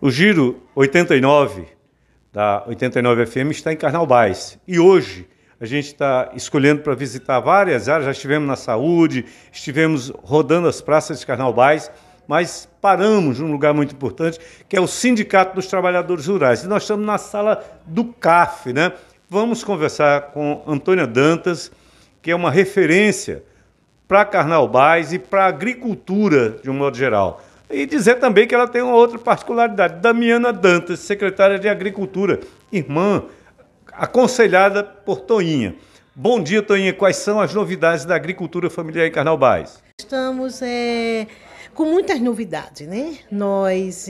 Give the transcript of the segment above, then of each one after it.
O Giro 89 da 89 FM está em Carnaubais e hoje a gente está escolhendo para visitar várias áreas. Já estivemos na saúde, estivemos rodando as praças de Carnaubais, mas paramos num lugar muito importante que é o Sindicato dos Trabalhadores Rurais. E nós estamos na sala do CAF, né? Vamos conversar com Antônia Dantas, que é uma referência para Carnaubais e para a agricultura de um modo geral. E dizer também que ela tem uma outra particularidade. Damiana Dantas, secretária de Agricultura, irmã, aconselhada por Toinha. Bom dia, Toinha. Quais são as novidades da agricultura familiar em Carnaubais? Estamos é, com muitas novidades, né? Nós,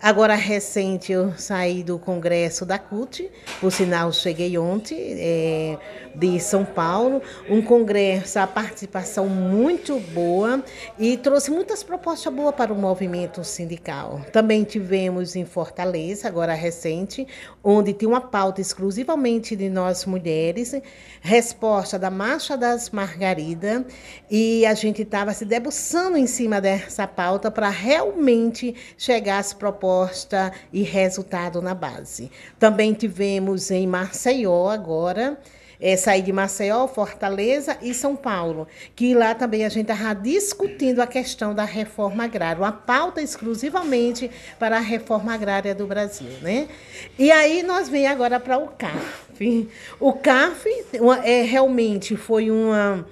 agora recente, eu saí do congresso da CUT, por sinal, cheguei ontem, é, de São Paulo, um congresso, a participação muito boa e trouxe muitas propostas boas para o movimento sindical. Também tivemos em Fortaleza, agora recente, onde tem uma pauta exclusivamente de nós mulheres, resposta da Marcha das Margaridas, e a gente estava se debruçando em cima dessa pauta para realmente chegar às propostas e resultado na base. Também tivemos em Maceió agora, é, sair de Maceió, Fortaleza e São Paulo, que lá também a gente estava discutindo a questão da reforma agrária, uma pauta exclusivamente para a reforma agrária do Brasil. Né? E aí nós vem agora para o CAF. O CAF é, realmente foi uma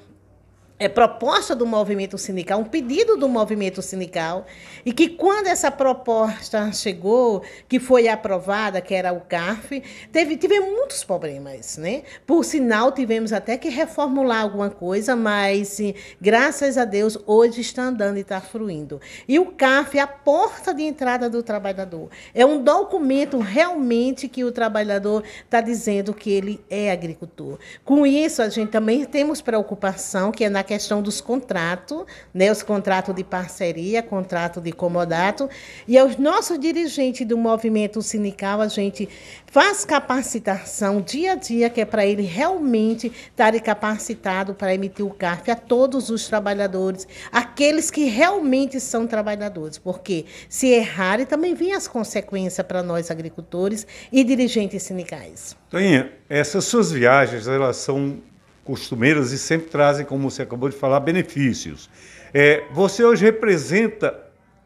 é, proposta do movimento sindical, um pedido do movimento sindical, e que quando essa proposta chegou, que foi aprovada, que era o CARF, teve, tivemos muitos problemas. Né? Por sinal, tivemos até que reformular alguma coisa, mas graças a Deus, hoje está andando e está fluindo. E o CARF é a porta de entrada do trabalhador. É um documento realmente que o trabalhador está dizendo que ele é agricultor. Com isso, a gente também temos preocupação, que é na questão dos contratos, né, os contratos de parceria, contrato de comodato, e aos nossos dirigentes do movimento sindical, a gente faz capacitação dia a dia, que é para ele realmente estar capacitado para emitir o CARF a todos os trabalhadores, aqueles que realmente são trabalhadores, porque se errarem, também vem as consequências para nós agricultores e dirigentes sindicais. Toninha, essas suas viagens, elas são costumeiras e sempre trazem, como você acabou de falar, benefícios. É, você hoje representa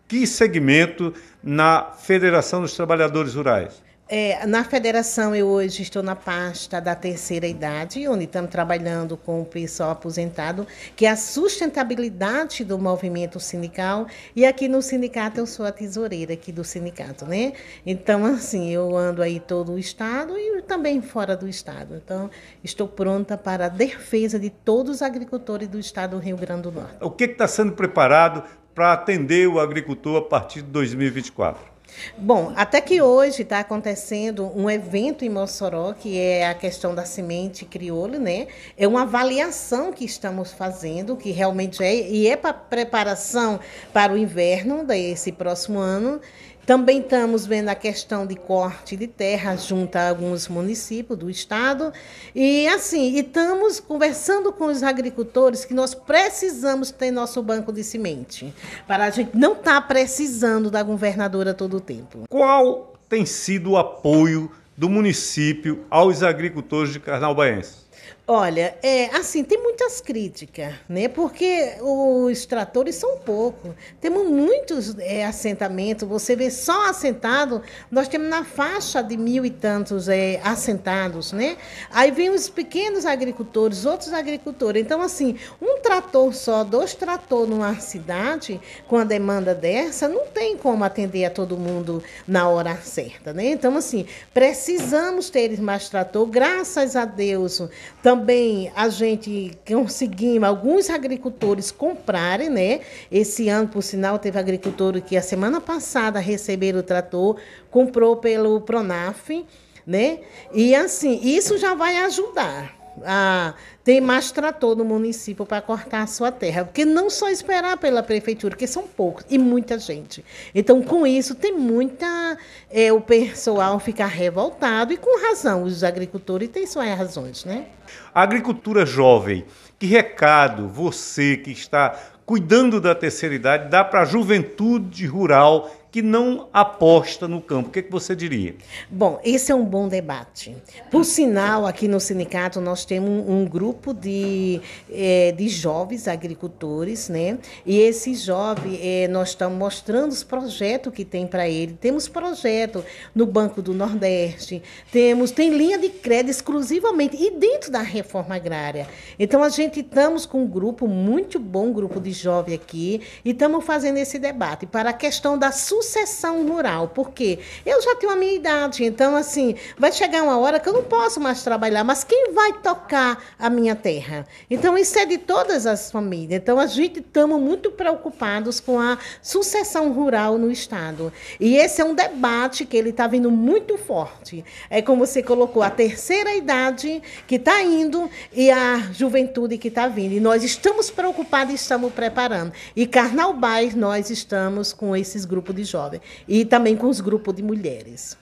que segmento na Federação dos Trabalhadores Rurais? É, na federação, eu hoje estou na pasta da terceira idade, onde estamos trabalhando com o pessoal aposentado, que é a sustentabilidade do movimento sindical. E aqui no sindicato, eu sou a tesoureira aqui do sindicato, né? Então, assim, eu ando aí todo o estado e também fora do estado. Então, estou pronta para a defesa de todos os agricultores do estado do Rio Grande do Norte. O que está sendo preparado para atender o agricultor a partir de 2024? Bom, até que hoje está acontecendo um evento em Mossoró, que é a questão da semente crioula, né? É uma avaliação que estamos fazendo, que realmente é, e é para preparação para o inverno desse próximo ano. Também estamos vendo a questão de corte de terra junto a alguns municípios do estado. E assim, e estamos conversando com os agricultores que nós precisamos ter nosso banco de semente, para a gente não estar tá precisando da governadora todo o tempo. Qual tem sido o apoio do município aos agricultores de Carnaubaense? Olha, é assim, tem muitas críticas, né? Porque os tratores são poucos. Temos muitos é, assentamentos. Você vê só assentado, nós temos na faixa de mil e tantos é, assentados, né? Aí vem os pequenos agricultores, outros agricultores. Então, assim, um trator só, dois tratores numa cidade, com a demanda dessa, não tem como atender a todo mundo na hora certa, né? Então, assim, precisamos ter mais trator. Graças a Deus, também também a gente conseguimos alguns agricultores comprarem, né? Esse ano, por sinal, teve agricultor que a semana passada receberam o trator, comprou pelo Pronaf, né? E assim, isso já vai ajudar a ter mais trator no município para cortar a sua terra, porque não só esperar pela prefeitura, que são poucos e muita gente. Então, com isso, tem muita é, o pessoal ficar revoltado e com razão, os agricultores têm suas razões, né? A agricultura jovem, que recado você que está cuidando da terceira idade dá para a juventude rural que não aposta no campo. O que, é que você diria? Bom, esse é um bom debate. Por sinal, aqui no sindicato nós temos um, um grupo de, é, de jovens agricultores, né? E esse jovem, é, nós estamos mostrando os projetos que tem para ele. Temos projeto no Banco do Nordeste, temos tem linha de crédito exclusivamente e dentro da reforma agrária. Então a gente estamos com um grupo muito bom, grupo de jovens aqui, e estamos fazendo esse debate para a questão da sucessão rural, porque eu já tenho a minha idade, então assim, vai chegar uma hora que eu não posso mais trabalhar, mas quem vai tocar a minha terra? Então isso é de todas as famílias. Então a gente estamos muito preocupados com a sucessão rural no estado. E esse é um debate que ele está vindo muito forte. É como você colocou, a terceira idade que está indo e a juventude que está vindo. E nós estamos preocupados e estamos preparando. E Carnaubais nós estamos com esses grupos de jovens e também com os grupos de mulheres.